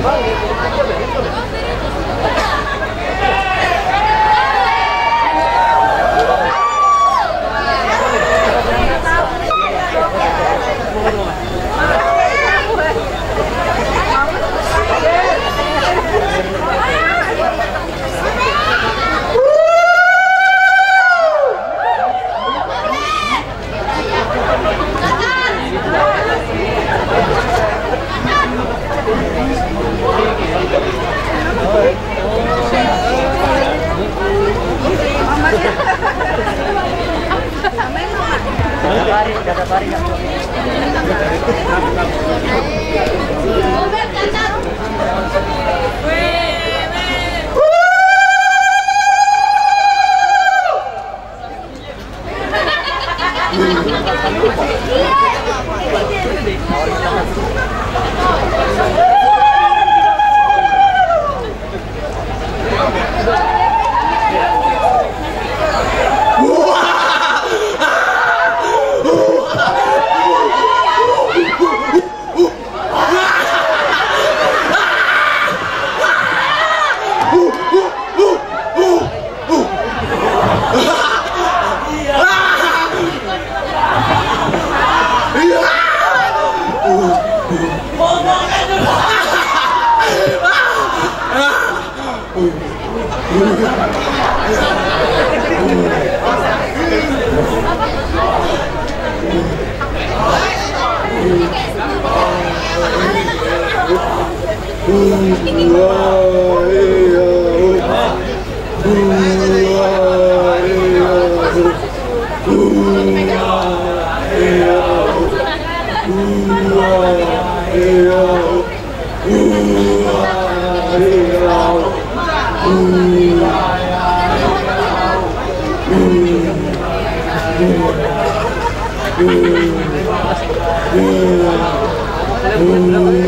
什么？Ooh. Ooh. Ooh.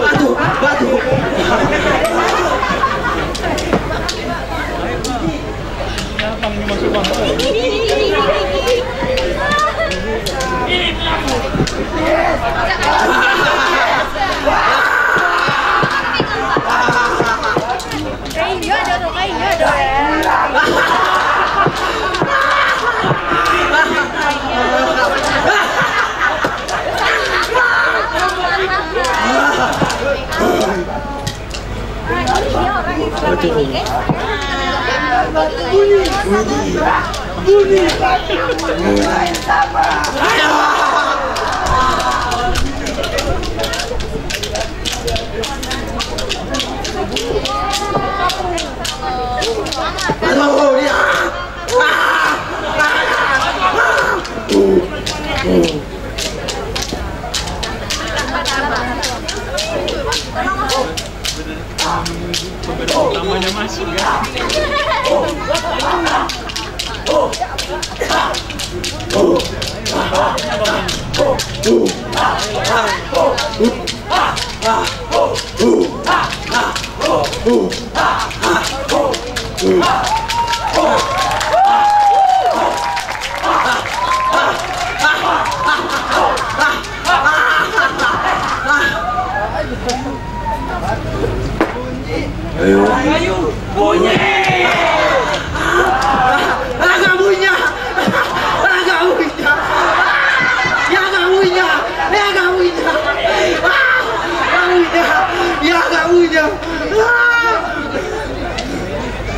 Batu, batu. Ini pelaku. Cumi. 에요.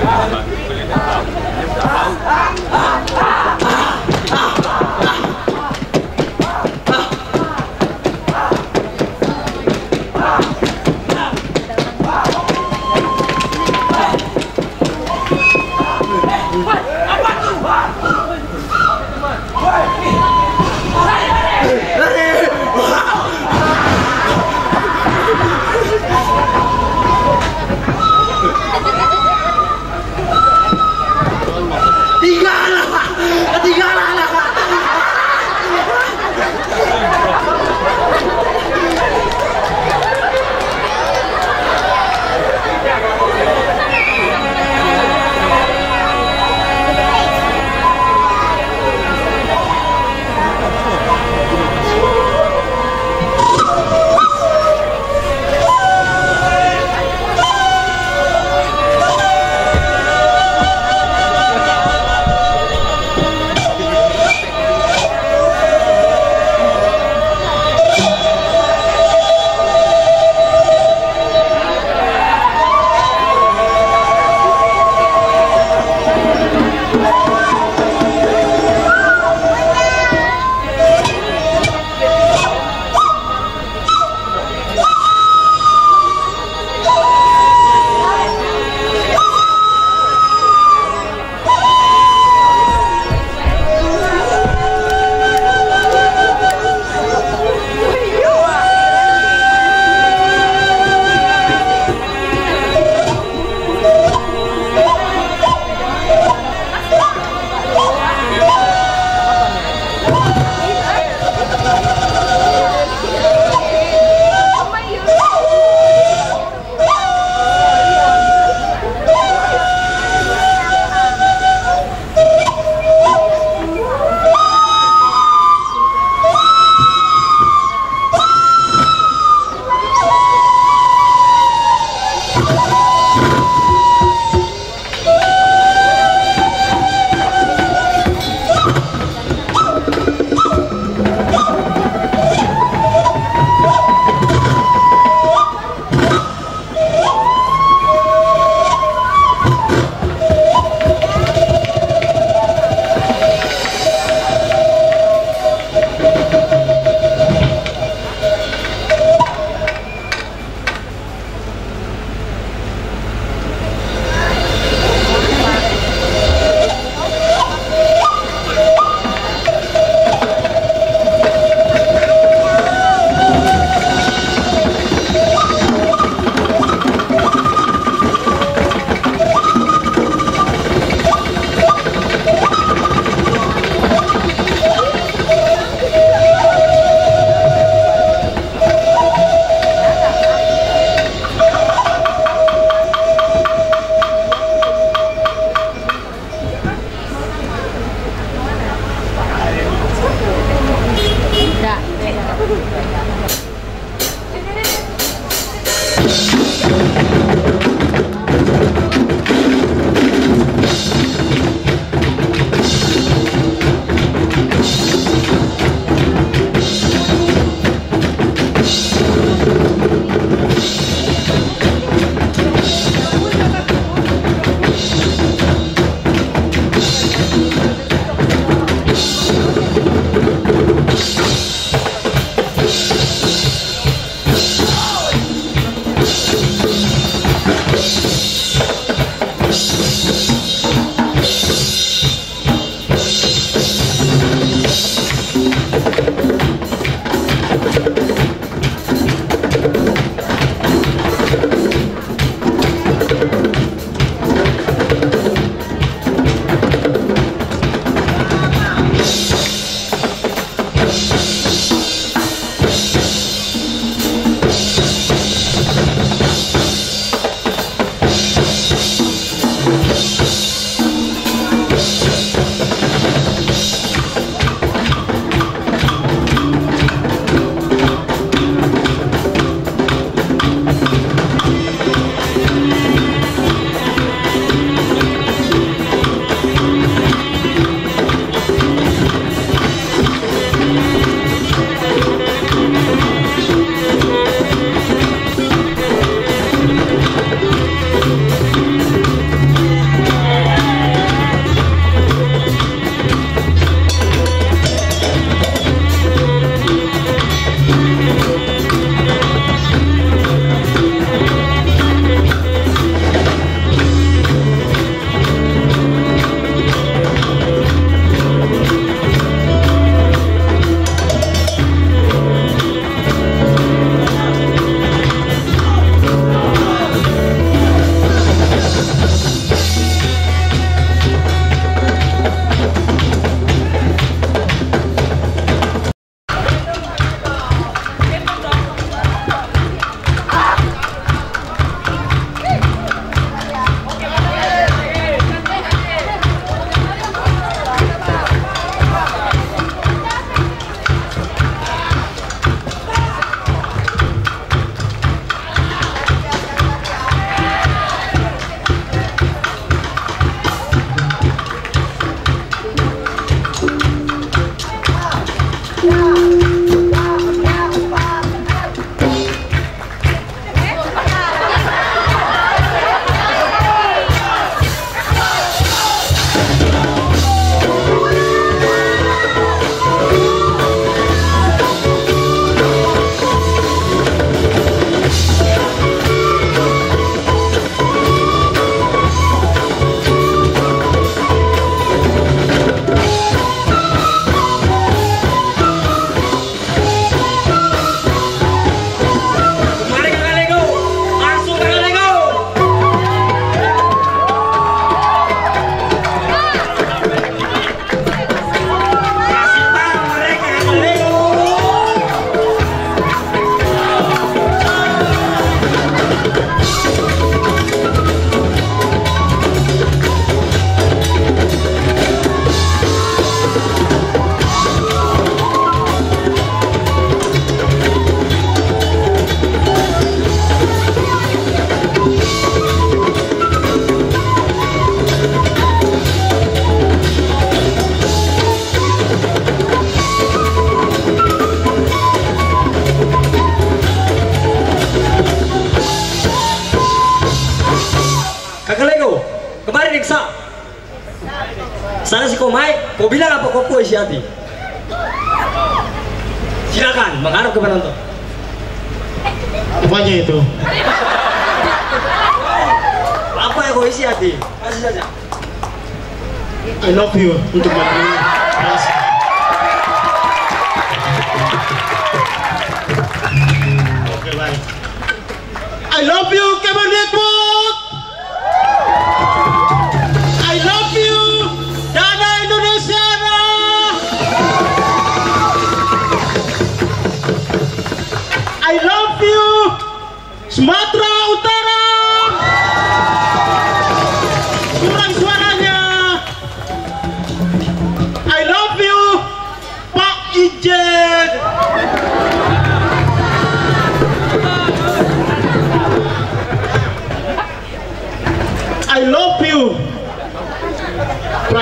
Caramba. Apa kok isi hati? Silakan mengarah ke penonton. Apanya itu? Apa yang kau isi hati? Kasih saja. I love you untuk malam ini. I love you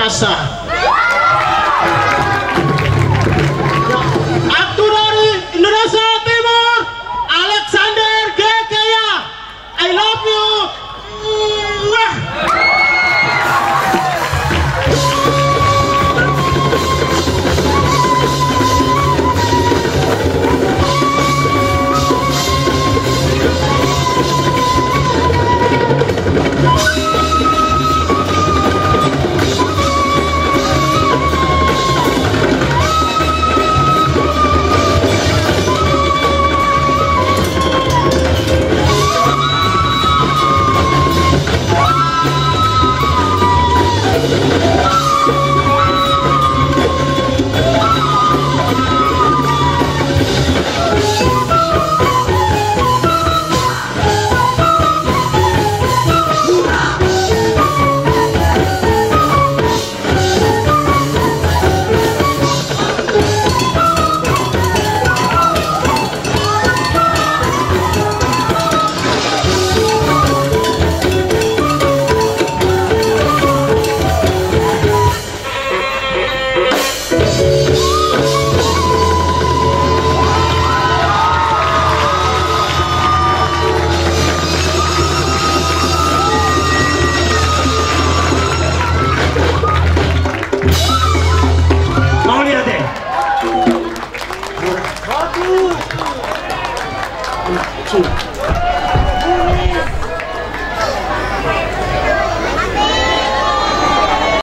massa